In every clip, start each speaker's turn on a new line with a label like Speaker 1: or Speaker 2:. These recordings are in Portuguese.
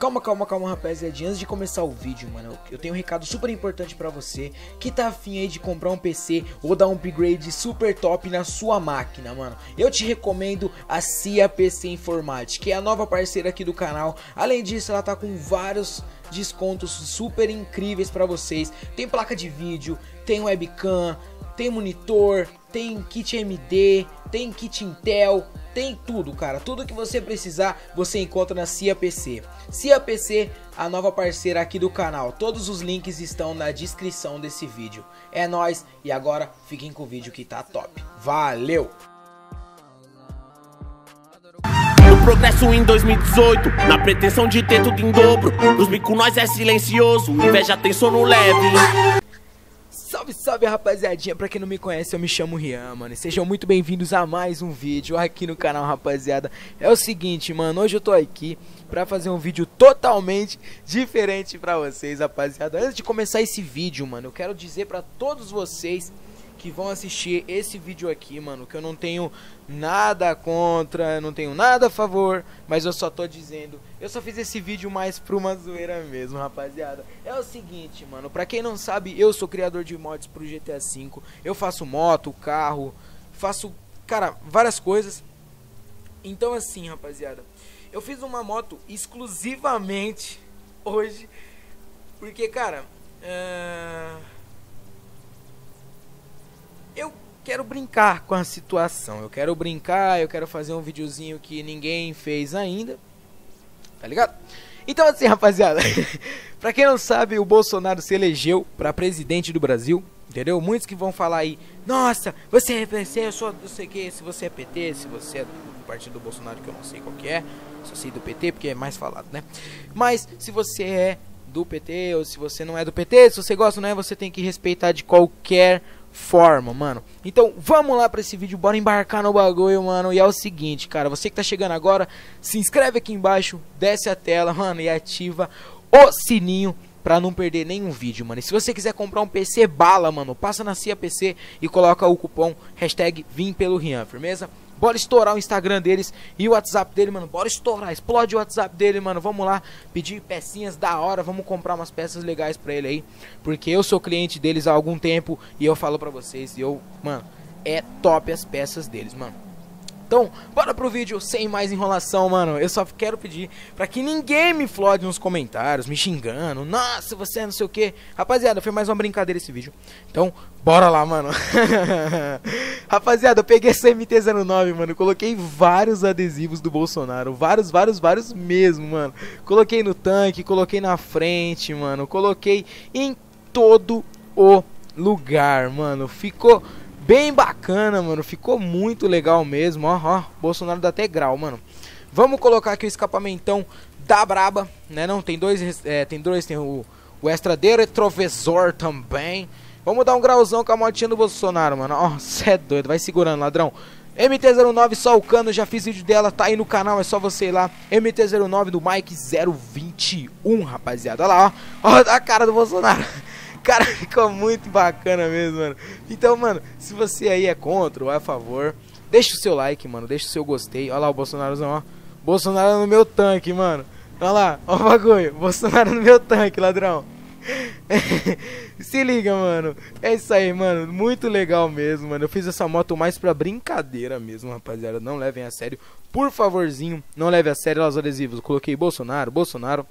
Speaker 1: Calma, calma, calma, rapaziada. Antes de começar o vídeo, mano, eu tenho um recado super importante pra você que tá afim aí de comprar um PC ou dar um upgrade super top na sua máquina, mano. Eu te recomendo a CIA PC Informática, que é a nova parceira aqui do canal. Além disso, ela tá com vários descontos super incríveis pra vocês. Tem placa de vídeo, tem webcam, tem monitor, tem kit AMD, tem kit Intel, tem tudo, cara. Tudo que você precisar, você encontra na CIA PC. CIA PC, a nova parceira aqui do canal. Todos os links estão na descrição desse vídeo. É nóis e agora fiquem com o vídeo que tá top. Valeu!
Speaker 2: Progresso em 2018, na pretensão de ter tudo em dobro. Os bicos nós é silencioso, inveja tem sono leve.
Speaker 1: Salve, salve rapaziadinha, pra quem não me conhece eu me chamo Rian, mano. Sejam muito bem-vindos a mais um vídeo aqui no canal, rapaziada. É o seguinte, mano, hoje eu tô aqui pra fazer um vídeo totalmente diferente pra vocês, rapaziada. Antes de começar esse vídeo, mano, eu quero dizer pra todos vocês que vão assistir esse vídeo aqui, mano, que eu não tenho nada contra, não tenho nada a favor, mas eu só tô dizendo, eu só fiz esse vídeo mais pra uma zoeira mesmo, rapaziada. É o seguinte, mano, pra quem não sabe, eu sou criador de mods pro GTA V, eu faço moto, carro, faço, cara, várias coisas. Então assim, rapaziada, eu fiz uma moto exclusivamente hoje, porque, cara, uh eu quero brincar com a situação. Eu quero brincar, eu quero fazer um videozinho que ninguém fez ainda. Tá ligado? Então assim, rapaziada, pra quem não sabe, o Bolsonaro se elegeu pra presidente do Brasil, entendeu? Muitos que vão falar aí, nossa, você é PC, eu sou se você é PT, se você é do partido do Bolsonaro, que eu não sei qual que é, só sei do PT porque é mais falado, né? Mas se você é do PT ou se você não é do PT, se você gosta, não é, você tem que respeitar de qualquer forma, mano. Então, vamos lá para esse vídeo, bora embarcar no bagulho, mano. E é o seguinte, cara, você que tá chegando agora, se inscreve aqui embaixo, desce a tela, mano, e ativa o sininho pra não perder nenhum vídeo, mano. E se você quiser comprar um PC bala, mano, passa na Cia PC e coloca o cupom hashtag Vim pelo Rian, firmeza? Bora estourar o Instagram deles e o WhatsApp dele, mano. Bora estourar. Explode o WhatsApp dele, mano. Vamos lá pedir pecinhas da hora. Vamos comprar umas peças legais pra ele aí. Porque eu sou cliente deles há algum tempo e eu falo pra vocês. E eu, mano, é top as peças deles, mano. Então, bora pro vídeo sem mais enrolação, mano. Eu só quero pedir pra que ninguém me flode nos comentários, me xingando. Nossa, você é não sei o que. Rapaziada, foi mais uma brincadeira esse vídeo. Então, bora lá, mano. Rapaziada, eu peguei essa MT-09, mano. Coloquei vários adesivos do Bolsonaro. Vários, vários, vários mesmo, mano. Coloquei no tanque, coloquei na frente, mano. Coloquei em todo o lugar, mano. Ficou bem bacana, mano. Ficou muito legal mesmo, ó, ó. Bolsonaro dá até grau, mano. Vamos colocar aqui o escapamentão da Braba, né? Não, tem dois, é, tem dois, tem o, o de retrovisor também. Vamos dar um grauzão com a motinha do Bolsonaro, mano. Ó, cê é doido, vai segurando, ladrão. MT-09, só o cano, já fiz vídeo dela, tá aí no canal, é só você ir lá. MT-09 do Mike 021, rapaziada. Olha lá, ó. Ó a cara do Bolsonaro. Cara, ficou muito bacana mesmo, mano. Então, mano, se você aí é contra ou é a favor, deixa o seu like, mano. Deixa o seu gostei. Olha lá o Bolsonarozão, ó. Bolsonaro no meu tanque, mano. Olha lá, ó o bagulho. Bolsonaro no meu tanque, ladrão. Se liga, mano. É isso aí, mano. Muito legal mesmo, mano. Eu fiz essa moto mais pra brincadeira mesmo, rapaziada. Não levem a sério. Por favorzinho, não leve a sério os adesivos. Coloquei Bolsonaro, Bolsonaro.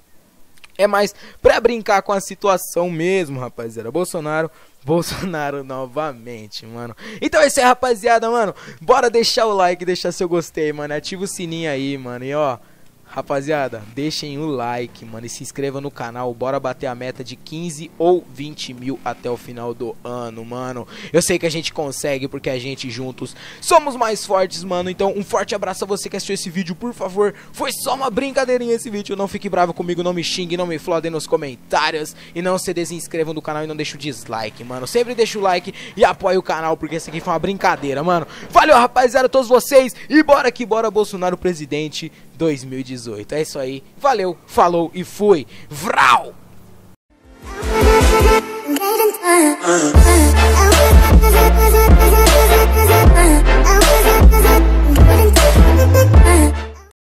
Speaker 1: É mais pra brincar com a situação mesmo, rapaziada. Bolsonaro, Bolsonaro novamente, mano. Então é isso aí, rapaziada, mano. Bora deixar o like, deixar seu gostei, mano. Ativa o sininho aí, mano. E ó, Rapaziada, deixem o like, mano, e se inscreva no canal. Bora bater a meta de 15 ou 20 mil até o final do ano, mano. Eu sei que a gente consegue, porque a gente juntos somos mais fortes, mano. Então, um forte abraço a você que assistiu esse vídeo, por favor. Foi só uma brincadeirinha esse vídeo. Não fique bravo comigo, não me xingue, não me flodem nos comentários. E não se desinscrevam no canal e não deixe o dislike, mano. Sempre deixa o like e apoie o canal, porque isso aqui foi uma brincadeira, mano. Valeu, rapaziada, todos vocês. E bora que bora, Bolsonaro presidente. 2018. É isso aí. Valeu, falou e fui. Vral!